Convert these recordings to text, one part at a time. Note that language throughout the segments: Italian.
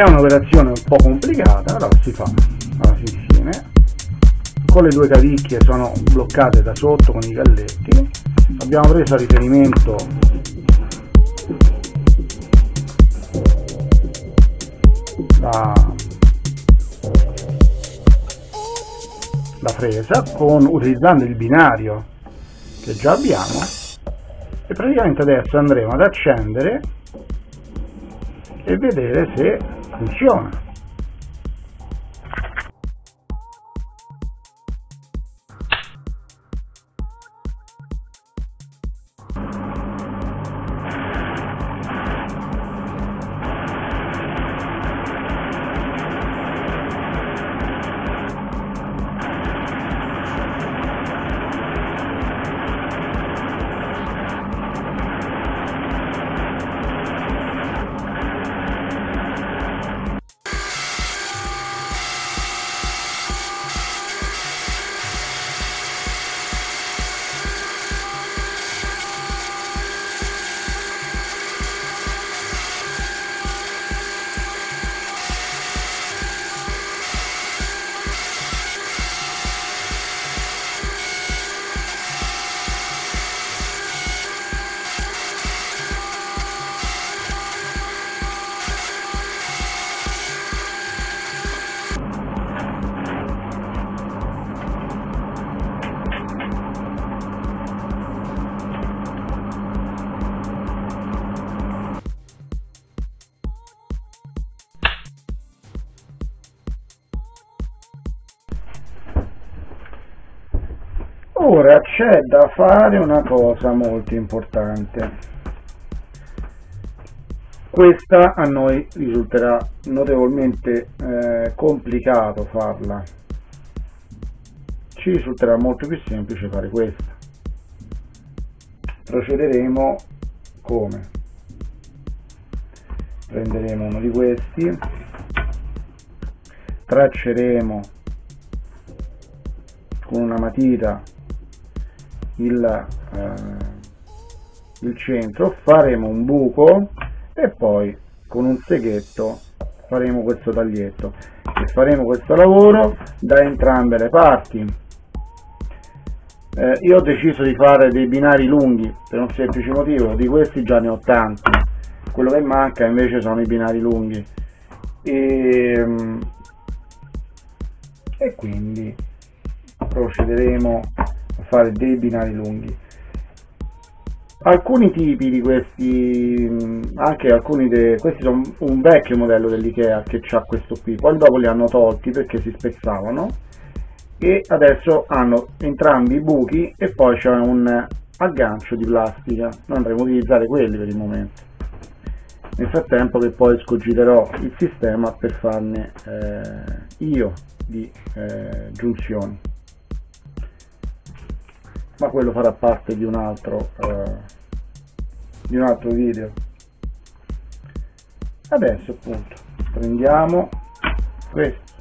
è un'operazione un po' complicata però si fa alla fin fine. Con le due cavicchie sono bloccate da sotto con i galletti. Abbiamo preso a riferimento la, la fresa con, utilizzando il binario che già abbiamo. E praticamente adesso andremo ad accendere e vedere se 你笑呢？C'è da fare una cosa molto importante. Questa a noi risulterà notevolmente eh, complicato farla. Ci risulterà molto più semplice fare questa. Procederemo come? Prenderemo uno di questi, tracceremo con una matita il, eh, il centro, faremo un buco e poi con un seghetto faremo questo taglietto. E faremo questo lavoro da entrambe le parti. Eh, io ho deciso di fare dei binari lunghi per un semplice motivo, di questi già ne ho tanti, quello che manca invece sono i binari lunghi. E, ehm, e quindi procederemo fare dei binari lunghi. Alcuni tipi di questi anche alcuni de, questi sono un vecchio modello dell'IKEA che ha questo qui. Poi dopo li hanno tolti perché si spezzavano. E adesso hanno entrambi i buchi e poi c'è un aggancio di plastica. Noi andremo a utilizzare quelli per il momento. Nel frattempo che poi scogiterò il sistema per farne eh, io di eh, giunzioni ma quello farà parte di un altro eh, di un altro video. Adesso appunto prendiamo questo.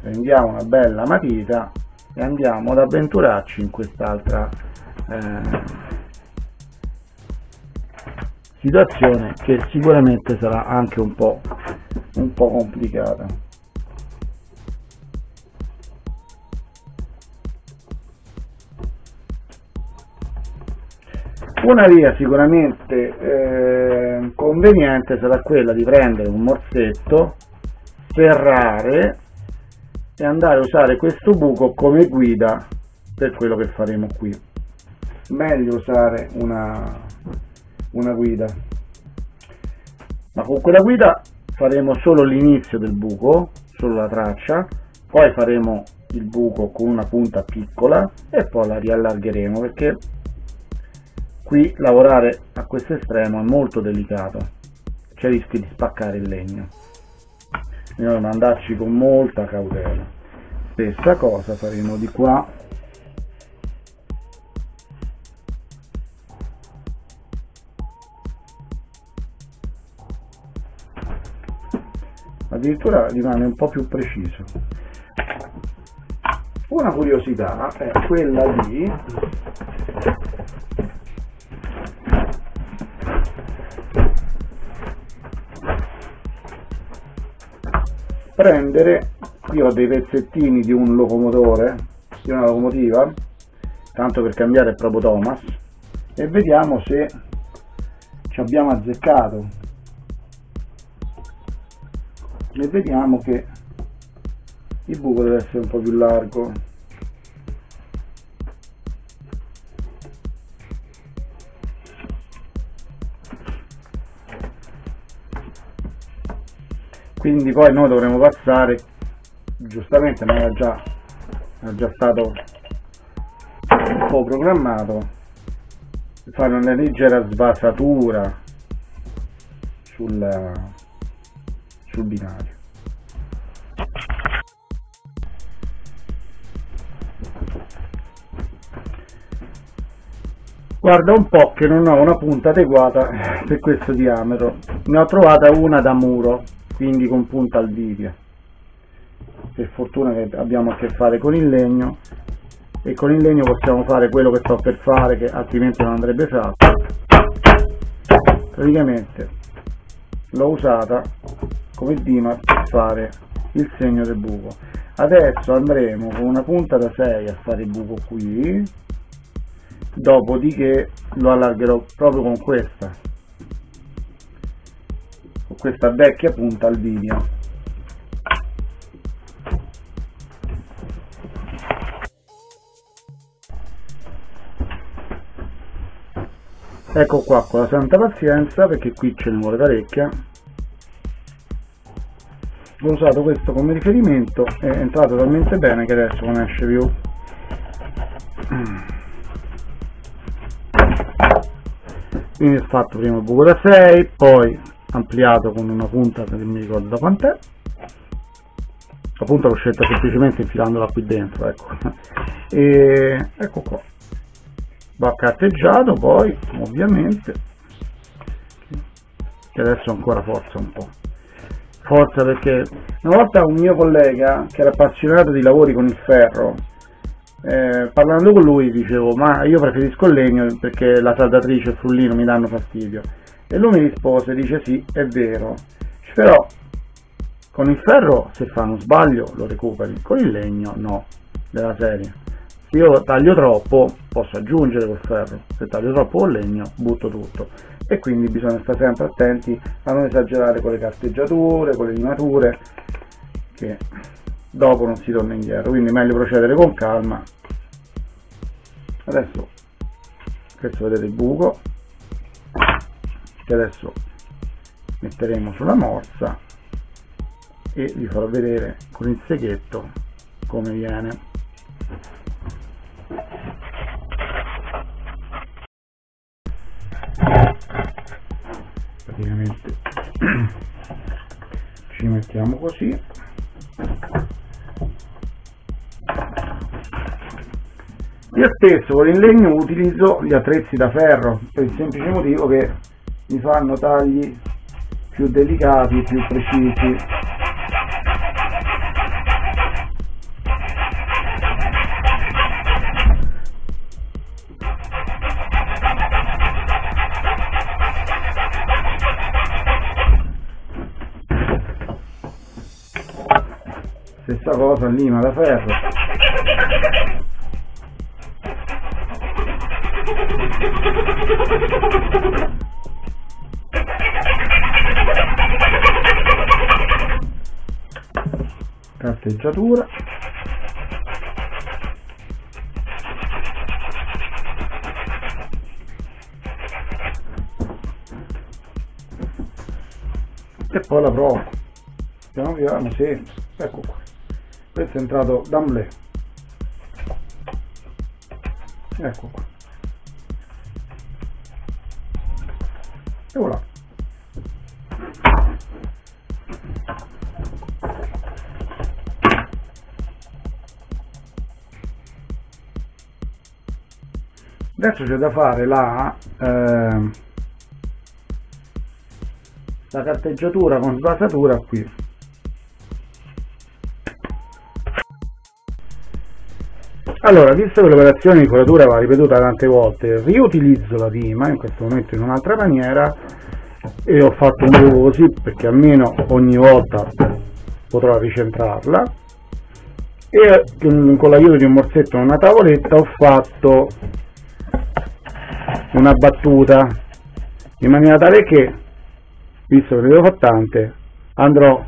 Prendiamo una bella matita e andiamo ad avventurarci in quest'altra eh, situazione che sicuramente sarà anche un po', un po' complicata Una via sicuramente eh, conveniente sarà quella di prendere un morsetto, serrare e andare a usare questo buco come guida per quello che faremo qui. Meglio usare una, una guida, ma con quella guida faremo solo l'inizio del buco, solo la traccia, poi faremo il buco con una punta piccola e poi la riallargheremo perché qui lavorare a questo estremo è molto delicato. C'è rischio di spaccare il legno. Bisogna andarci con molta cautela. Stessa cosa faremo di qua. Addirittura rimane un po' più preciso. Una curiosità è quella di prendere, qui ho dei pezzettini di un locomotore, di una locomotiva, tanto per cambiare proprio Thomas, e vediamo se ci abbiamo azzeccato. E vediamo che il buco deve essere un po' più largo. Quindi poi noi dovremo passare giustamente ma era già, era già stato un po' programmato fare una leggera svasatura sul, sul binario. Guarda un po' che non ho una punta adeguata per questo diametro. Ne ho trovata una da muro quindi con punta al video per fortuna che abbiamo a che fare con il legno e con il legno possiamo fare quello che sto per fare che altrimenti non andrebbe fatto. Praticamente l'ho usata come dima per fare il segno del buco. Adesso andremo con una punta da 6 a fare il buco qui dopodiché lo allargherò proprio con questa questa vecchia punta al video ecco qua con la santa pazienza perché qui ce ne vuole parecchia. Ho usato questo come riferimento è entrato talmente bene che adesso non esce più. Quindi ho fatto prima il buco da 6 poi ampliato con una punta che non mi ricordo quant'è. La punta l'ho scelta semplicemente infilandola qui dentro ecco. E ecco qua. Va carteggiato poi ovviamente. Che adesso ancora forza un po' forza perché una volta un mio collega che era appassionato di lavori con il ferro eh, parlando con lui dicevo ma io preferisco il legno perché la saldatrice e il frullino mi danno fastidio e lui mi rispose, dice sì, è vero, però con il ferro se fa uno sbaglio lo recuperi, con il legno no, della serie. Se io taglio troppo posso aggiungere col ferro, se taglio troppo col legno butto tutto. E quindi bisogna stare sempre attenti a non esagerare con le carteggiature, con le limature che dopo non si torna indietro, quindi è meglio procedere con calma. Adesso questo vedete il buco che adesso metteremo sulla morsa e vi farò vedere con il seghetto come viene. Praticamente ci mettiamo così. Io stesso con il legno utilizzo gli attrezzi da ferro per il semplice motivo che mi fanno tagli più delicati, più precisi. Stessa cosa lima da ferro. Carteggiatura e poi la provo piano piano sì ecco qua. Questo è entrato d'amblè. Ecco qua. E voilà adesso c'è da fare la, eh, la carteggiatura con sbasatura qui. Allora visto che l'operazione di colatura va ripetuta tante volte riutilizzo la prima in questo momento in un'altra maniera e ho fatto un buco così perché almeno ogni volta potrò ricentrarla. E con l'aiuto di un morsetto e una tavoletta ho fatto una battuta in maniera tale che visto che ne devo fare tante andrò